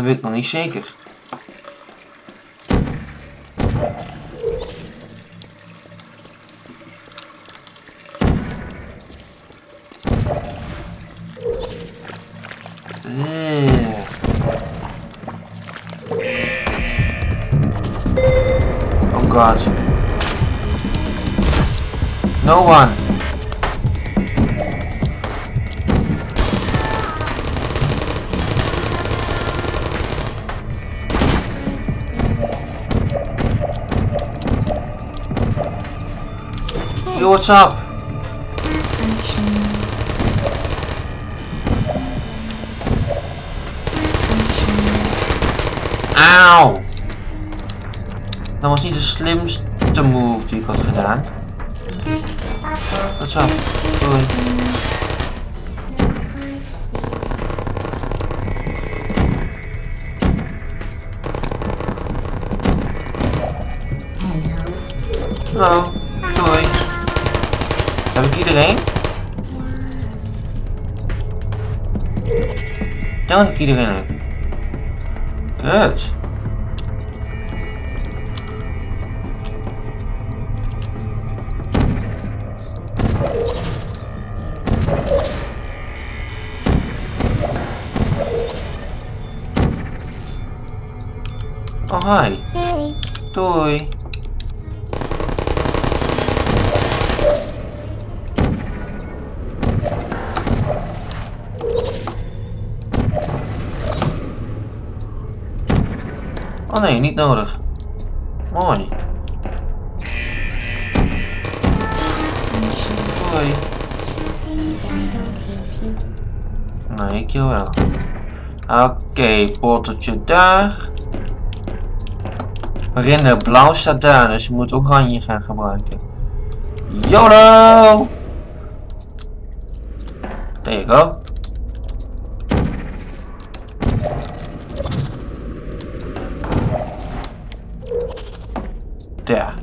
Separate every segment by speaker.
Speaker 1: Dat weet ik nog niet zeker. Oh god. No one. What's up? Auw! Dat was niet de slimste move die ik had gedaan. What's up? Doei. Hallo. Doei. Heb ik iedereen? Ik denk dat ik iedereen heb. Good. Oh, hi.
Speaker 2: Hey.
Speaker 1: Doei. Oh nee, niet nodig. Mooi. Doei. Nee, ik wel. Oké, porteltje daar. Waarin blauw staat daar, dus je moet oranje gaan gebruiken. YOLO! There you go. Daar.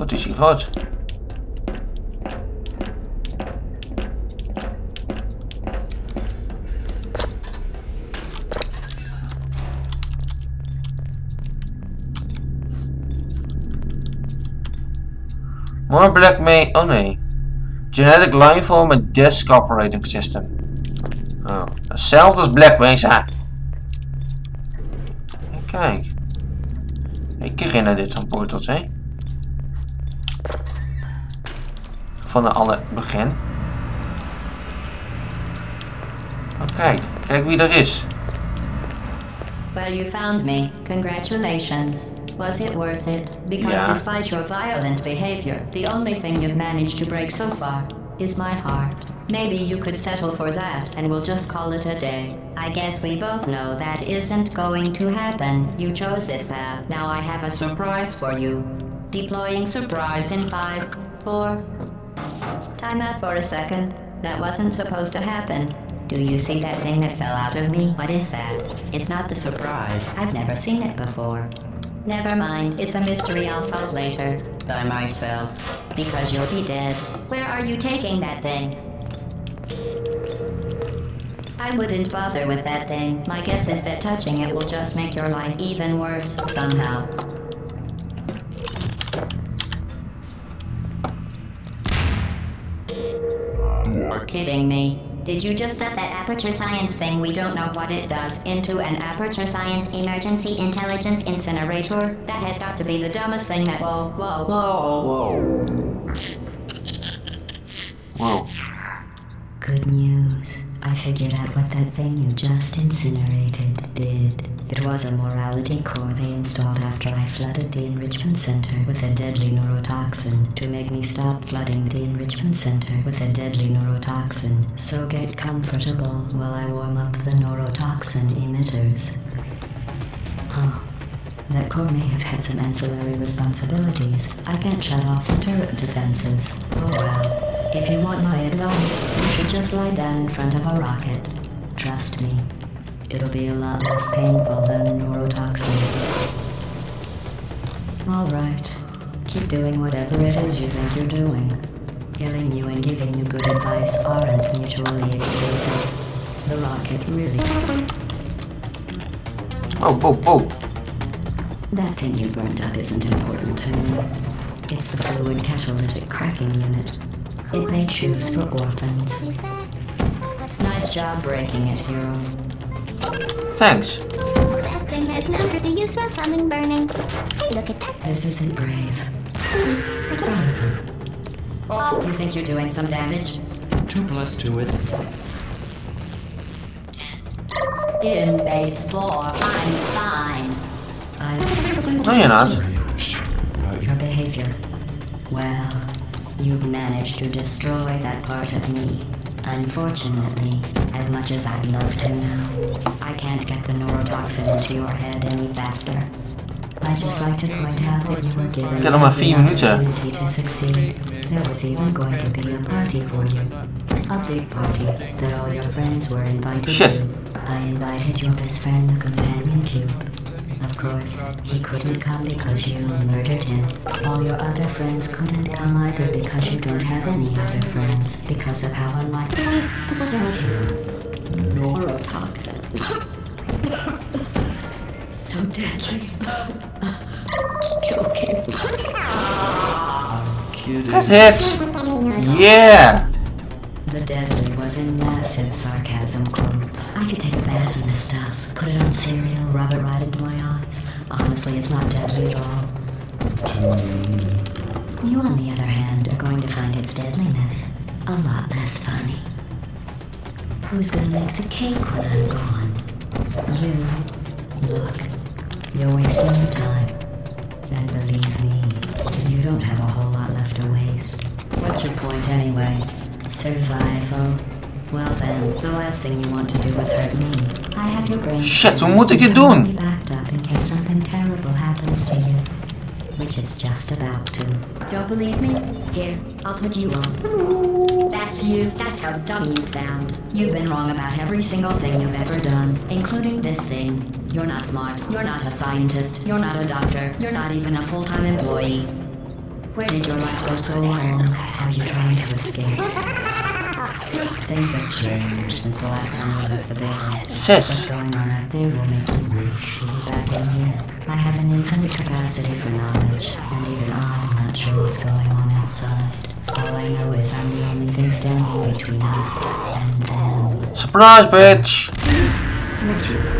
Speaker 1: Wat is hier groot? More black may... Oh nee. Genetic Lineform met Disk Operating System. Oh, hetzelfde als Black Mesa. Kijk. Ik herinner dit aan portals, hè? Van de alle begin. Oh, kijk. Kijk wie er is.
Speaker 3: Well, you found me. Congratulations. Was it worth it? Because
Speaker 1: Yeah.
Speaker 3: despite your violent behavior, the only thing you've managed to break so far is my heart. Maybe you could settle for that and we'll just call it a day. I guess we both know that isn't going to happen. You chose this path. Now I have a surprise for you. Deploying surprise in five, four. Time out for a second. That wasn't supposed to happen. Do you see that thing that fell out of me? What is that? It's not the surprise. I've never seen it before. Never mind. It's a mystery I'll solve later. By myself. Because you'll be dead. Where are you taking that thing? I wouldn't bother with that thing. My guess is that touching it will just make your life even worse somehow. Kidding me. Did you just stuff that aperture science thing we don't know what it does into an aperture science emergency intelligence incinerator? That has got to be the dumbest thing that. Whoa, whoa, whoa, whoa.
Speaker 1: whoa.
Speaker 3: Good news. I figured out what that thing you just incinerated did. It was a morality core they installed after I flooded the enrichment center with a deadly neurotoxin to make me stop flooding the enrichment center with a deadly neurotoxin. So get comfortable while I warm up the neurotoxin emitters. Huh. That core may have had some ancillary responsibilities. I can't shut off the turret defenses. Oh well. If you want my advice, just lie down in front of a rocket. Trust me, it'll be a lot less painful than a neurotoxin. Alright. Keep doing whatever it is you think you're doing. Killing you and giving you good advice aren't mutually exclusive. The rocket really
Speaker 1: Oh, oh, oh.
Speaker 3: That thing you burned up isn't important to me. It's the fluid catalytic cracking unit. It made shoes for orphans. Nice job breaking it, hero.
Speaker 1: Thanks.
Speaker 2: That thing has number. Do you smell something burning? Hey, look at that.
Speaker 3: This isn't brave. Oh. You think you're doing some damage?
Speaker 4: Two plus two is
Speaker 3: In base four, I'm fine. I
Speaker 1: No, you're not.
Speaker 3: your behavior. Well, you've managed to destroy that part of me. Unfortunately, as much as I'd love to now, I can't get the neurotoxin into your head any faster. I'd just like to point out that you were given
Speaker 1: Ik heb nog maar
Speaker 3: every
Speaker 1: vier minuten.
Speaker 3: opportunity to succeed. There was even going to be a party for you. A big party that all your friends were invited
Speaker 1: Shit.
Speaker 3: to. I invited your best friend, the companion cube. Course, he couldn't come because you murdered him. All your other friends couldn't come either because you don't have any other friends because of how unlike neurotoxin. so deadly. Joking.
Speaker 1: That hits. Yeah.
Speaker 3: The deadly was in massive sarcasm quotes. I could take a bath in this stuff, put it on cereal, rub it right into my. Honestly, it's not deadly at all. You, on the other hand, are going to find its deadliness a lot less funny. Who's gonna make the cake when I'm gone? You. Look, you're wasting your time. And believe me, you don't have a whole lot left to waste. What's your point anyway? Survival. Well then, the last thing you want to do is hurt me. I have your brain.
Speaker 1: Shit, hoe moet ik dit doen?
Speaker 3: Case something terrible happens to you. Which it's just about to. Don't believe me? Here, I'll put you on. That's you. That's how dumb you sound. You've been wrong about every single thing you've ever done, including this thing. You're not smart. You're not a scientist. You're not a doctor. You're not even a full-time employee. Where did your life go so wrong? Are you trying to escape? Things have changed since the last time we left the building. What's
Speaker 1: Sis.
Speaker 3: going on out there will make you wish you were back in here. I have an infinite capacity for knowledge, and even I'm not sure what's going on outside. All I know is I'm the only thing standing between us and them.
Speaker 1: Surprise, bitch.
Speaker 4: parts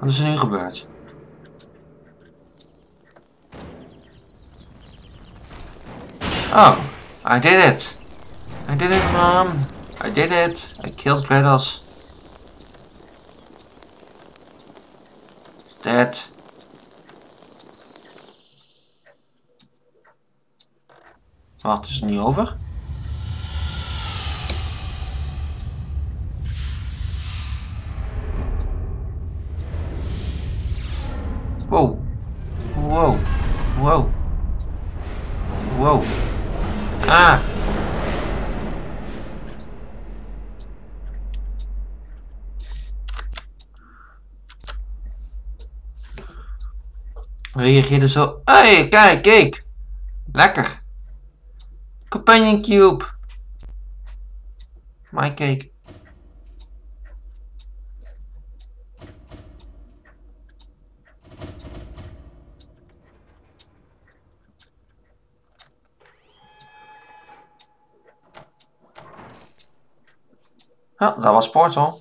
Speaker 1: Wat is er nu gebeurd? Oh, I did it. I did it, mom. I did it. I killed Kratos. Dead. Wacht, is het niet over? Reageerde zo. Hey, kijk, kijk. Lekker. Companion cube. My cake. Ja, dat was Portal.